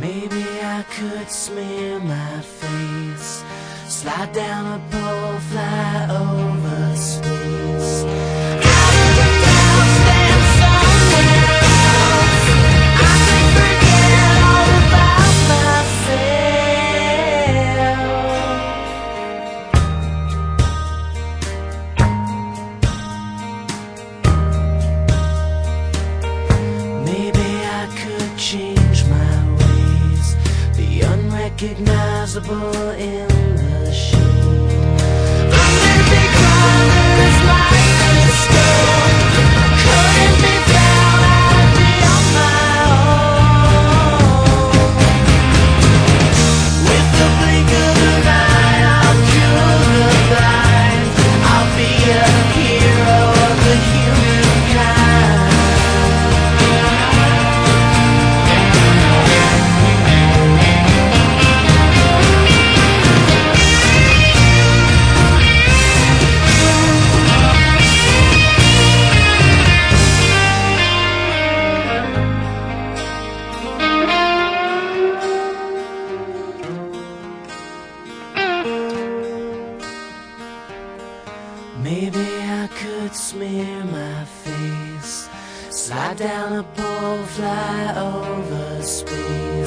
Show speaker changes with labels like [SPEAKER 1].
[SPEAKER 1] Maybe I could smear my face, slide down a pole, fly over space. Maybe I could change unrecognizable in Maybe I could smear my face, slide down a pole, fly over space.